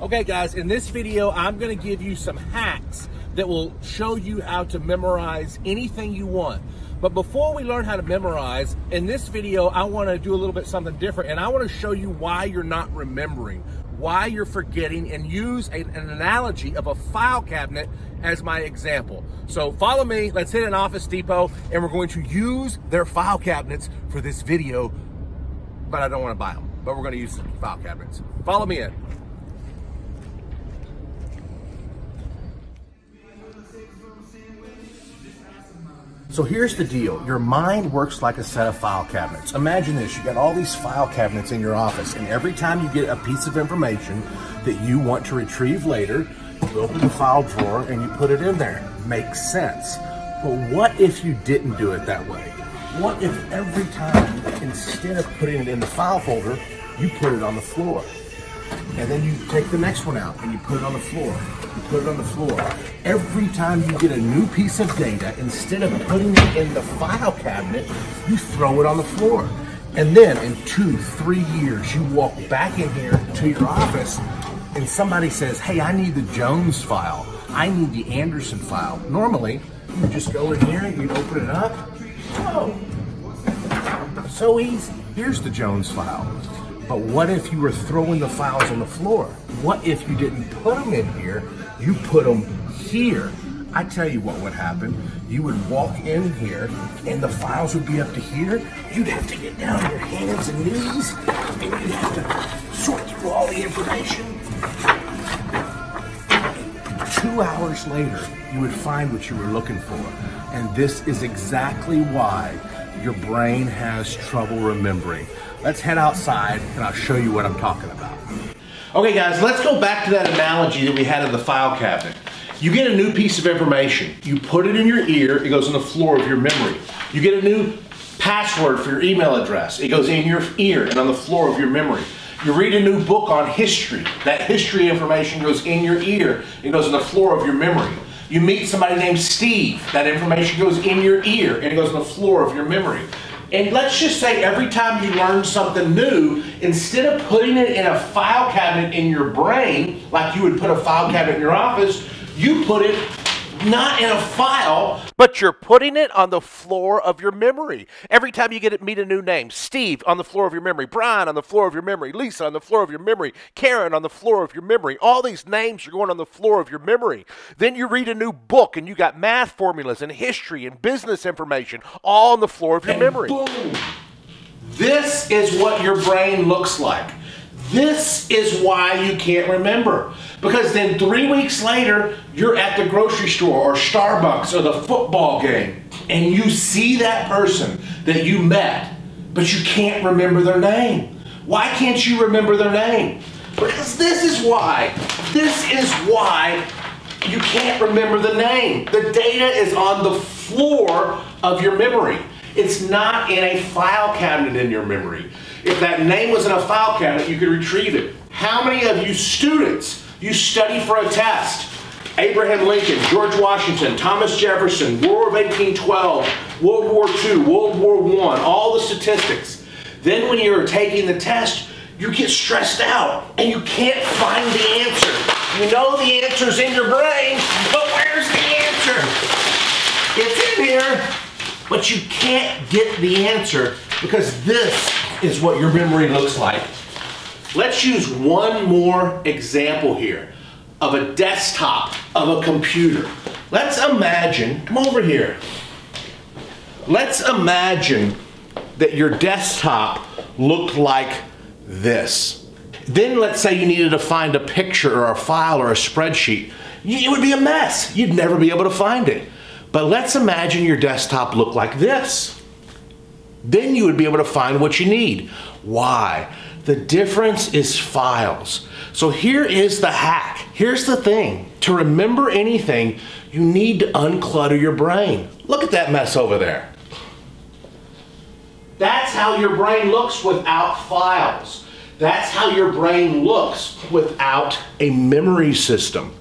Okay guys, in this video, I'm gonna give you some hacks that will show you how to memorize anything you want. But before we learn how to memorize, in this video, I wanna do a little bit something different and I wanna show you why you're not remembering, why you're forgetting and use a, an analogy of a file cabinet as my example. So follow me, let's hit an Office Depot and we're going to use their file cabinets for this video, but I don't wanna buy them, but we're gonna use file cabinets. Follow me in. So here's the deal. Your mind works like a set of file cabinets. Imagine this, you got all these file cabinets in your office and every time you get a piece of information that you want to retrieve later, you open the file drawer and you put it in there. Makes sense. But what if you didn't do it that way? What if every time, instead of putting it in the file folder, you put it on the floor? And then you take the next one out and you put it on the floor. You put it on the floor. Every time you get a new piece of data, instead of putting it in the file cabinet, you throw it on the floor. And then in two, three years, you walk back in here to your office and somebody says, hey, I need the Jones file. I need the Anderson file. Normally, you just go in here, you open it up. Oh, so easy. Here's the Jones file. But what if you were throwing the files on the floor? What if you didn't put them in here, you put them here? I tell you what would happen. You would walk in here and the files would be up to here. You'd have to get down on your hands and knees and you'd have to sort through all the information. Two hours later, you would find what you were looking for. And this is exactly why your brain has trouble remembering. Let's head outside and I'll show you what I'm talking about. Okay guys, let's go back to that analogy that we had in the file cabinet. You get a new piece of information. You put it in your ear, it goes on the floor of your memory. You get a new password for your email address. It goes in your ear and on the floor of your memory. You read a new book on history. That history information goes in your ear. It goes on the floor of your memory. You meet somebody named Steve. That information goes in your ear and it goes on the floor of your memory. And let's just say every time you learn something new, instead of putting it in a file cabinet in your brain, like you would put a file cabinet in your office, you put it not in a file, but you're putting it on the floor of your memory. Every time you get it, meet a new name, Steve on the floor of your memory, Brian on the floor of your memory, Lisa on the floor of your memory, Karen on the floor of your memory. All these names are going on the floor of your memory. Then you read a new book and you got math formulas and history and business information all on the floor of your and memory. Boom. This is what your brain looks like. This is why you can't remember. Because then three weeks later, you're at the grocery store or Starbucks or the football game, and you see that person that you met, but you can't remember their name. Why can't you remember their name? Because this is why. This is why you can't remember the name. The data is on the floor of your memory. It's not in a file cabinet in your memory. If that name was in a file cabinet, you could retrieve it. How many of you students you study for a test. Abraham Lincoln, George Washington, Thomas Jefferson, War of 1812, World War II, World War I, all the statistics. Then when you're taking the test, you get stressed out and you can't find the answer. You know the answer's in your brain, but where's the answer? It's in here, but you can't get the answer because this is what your memory looks like. Let's use one more example here of a desktop of a computer. Let's imagine, come over here. Let's imagine that your desktop looked like this. Then let's say you needed to find a picture or a file or a spreadsheet. It would be a mess. You'd never be able to find it. But let's imagine your desktop looked like this. Then you would be able to find what you need. Why? The difference is files. So here is the hack. Here's the thing. To remember anything, you need to unclutter your brain. Look at that mess over there. That's how your brain looks without files. That's how your brain looks without a memory system.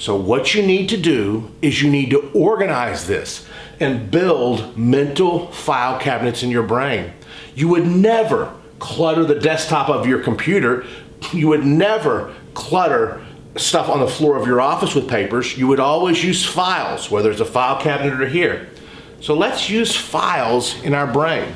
So what you need to do is you need to organize this and build mental file cabinets in your brain. You would never clutter the desktop of your computer. You would never clutter stuff on the floor of your office with papers, you would always use files, whether it's a file cabinet or here. So let's use files in our brain.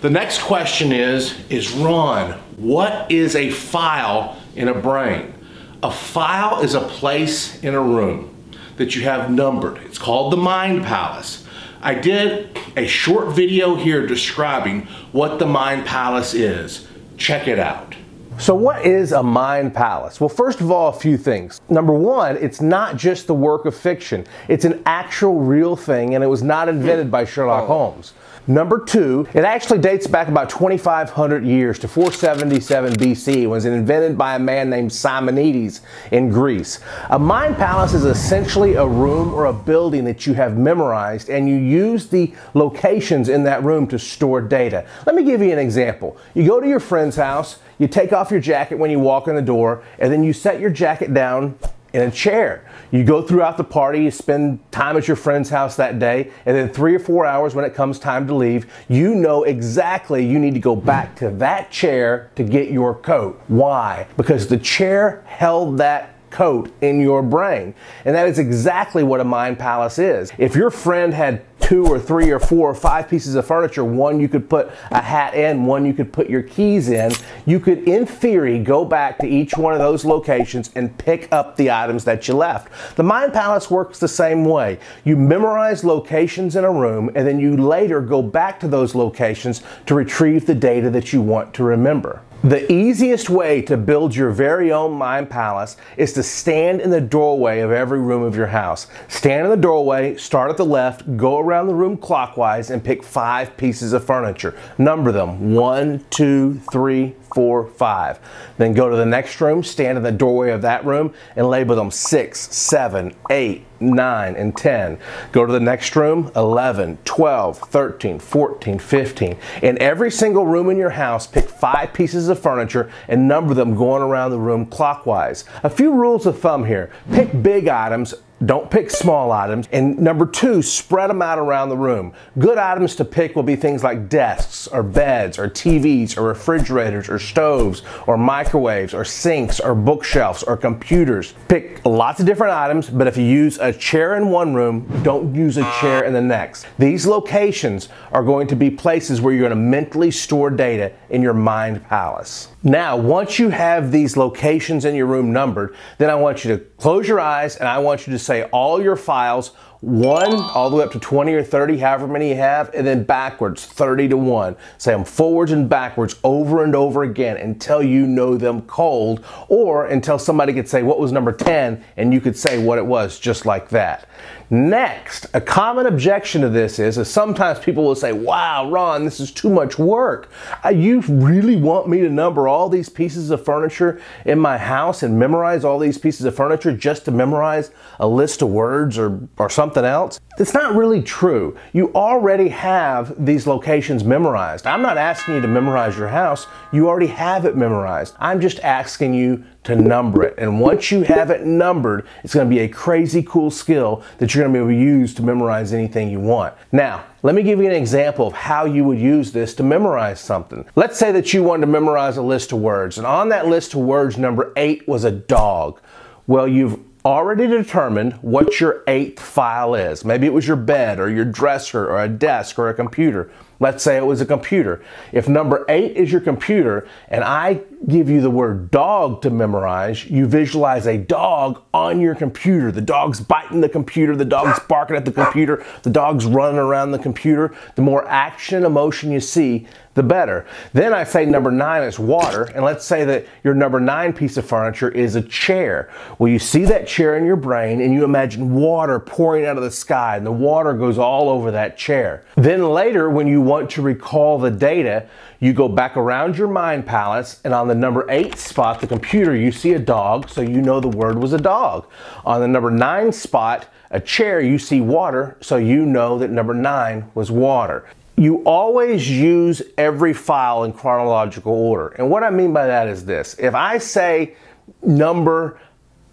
The next question is, is Ron, what is a file in a brain? A file is a place in a room that you have numbered. It's called the Mind Palace. I did a short video here describing what the Mind Palace is. Check it out. So, what is a mind palace? Well, first of all, a few things. Number one, it's not just the work of fiction, it's an actual real thing, and it was not invented by Sherlock oh. Holmes. Number two, it actually dates back about 2,500 years to 477 BC. It was invented by a man named Simonides in Greece. A mind palace is essentially a room or a building that you have memorized and you use the locations in that room to store data. Let me give you an example. You go to your friend's house, you take off your jacket when you walk in the door, and then you set your jacket down in a chair. You go throughout the party, you spend time at your friend's house that day, and then three or four hours when it comes time to leave, you know exactly you need to go back to that chair to get your coat. Why? Because the chair held that coat in your brain. And that is exactly what a mind palace is. If your friend had two or three or four or five pieces of furniture, one you could put a hat in, one you could put your keys in, you could, in theory, go back to each one of those locations and pick up the items that you left. The Mind Palace works the same way. You memorize locations in a room and then you later go back to those locations to retrieve the data that you want to remember. The easiest way to build your very own mind palace is to stand in the doorway of every room of your house. Stand in the doorway, start at the left, go around the room clockwise, and pick five pieces of furniture. Number them one, two, three, four, five. Then go to the next room, stand in the doorway of that room, and label them six, seven, eight, nine, and 10. Go to the next room, 11, 12, 13, 14, 15. In every single room in your house, pick five pieces of furniture and number them going around the room clockwise. A few rules of thumb here. Pick big items don't pick small items. And number two, spread them out around the room. Good items to pick will be things like desks or beds or TVs or refrigerators or stoves or microwaves or sinks or bookshelves or computers. Pick lots of different items, but if you use a chair in one room, don't use a chair in the next. These locations are going to be places where you're going to mentally store data in your mind palace. Now, once you have these locations in your room numbered, then I want you to close your eyes and I want you to say all your files, one all the way up to 20 or 30, however many you have, and then backwards, 30 to 1. Say them forwards and backwards over and over again until you know them cold or until somebody could say what was number 10 and you could say what it was just like that. Next, a common objection to this is, is sometimes people will say, wow, Ron, this is too much work. Uh, you really want me to number all these pieces of furniture in my house and memorize all these pieces of furniture just to memorize a list of words or, or something else? It's not really true. You already have these locations memorized. I'm not asking you to memorize your house. You already have it memorized. I'm just asking you to number it. And once you have it numbered, it's going to be a crazy cool skill that you're going to be able to use to memorize anything you want. Now, let me give you an example of how you would use this to memorize something. Let's say that you wanted to memorize a list of words, and on that list of words, number eight was a dog. Well, you've already determined what your eighth file is. Maybe it was your bed or your dresser or a desk or a computer. Let's say it was a computer. If number eight is your computer and I give you the word dog to memorize, you visualize a dog on your computer. The dog's biting the computer, the dog's barking at the computer, the dog's running around the computer. The more action, emotion you see, the better. Then I say number nine is water, and let's say that your number nine piece of furniture is a chair. Well, you see that chair in your brain and you imagine water pouring out of the sky, and the water goes all over that chair. Then later, when you want to recall the data, you go back around your mind palace, and on the number eight spot, the computer, you see a dog, so you know the word was a dog. On the number nine spot, a chair, you see water, so you know that number nine was water you always use every file in chronological order. And what I mean by that is this. If I say number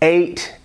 eight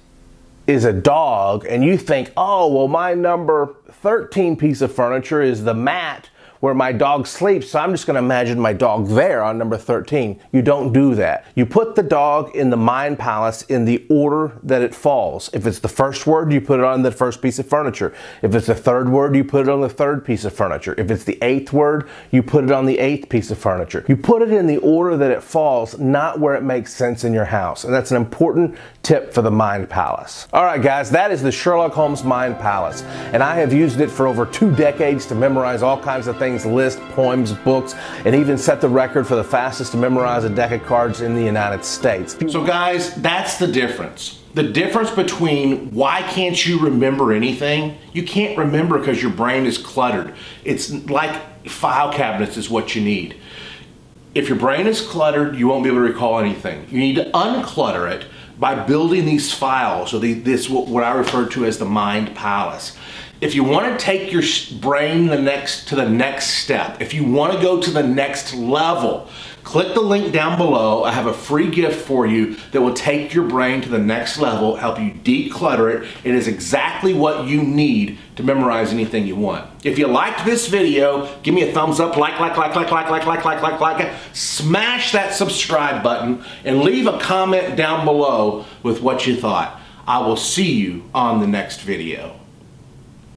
is a dog and you think, oh, well, my number 13 piece of furniture is the mat where my dog sleeps, so I'm just going to imagine my dog there on number 13. You don't do that. You put the dog in the mind palace in the order that it falls. If it's the first word, you put it on the first piece of furniture. If it's the third word, you put it on the third piece of furniture. If it's the eighth word, you put it on the eighth piece of furniture. You put it in the order that it falls, not where it makes sense in your house. And that's an important tip for the mind palace. All right, guys, that is the Sherlock Holmes Mind Palace. And I have used it for over two decades to memorize all kinds of things, lists, poems, books, and even set the record for the fastest to memorize a deck of cards in the United States. So, guys, that's the difference. The difference between why can't you remember anything? You can't remember because your brain is cluttered. It's like file cabinets is what you need. If your brain is cluttered, you won't be able to recall anything. You need to unclutter it by building these files, or the, this what I refer to as the mind palace. If you want to take your brain the next to the next step, if you want to go to the next level, click the link down below. I have a free gift for you that will take your brain to the next level, help you declutter it. It is exactly what you need to memorize anything you want. If you liked this video, give me a thumbs up, like, like, like, like, like, like, like, like, like, like, smash that subscribe button and leave a comment down below with what you thought. I will see you on the next video.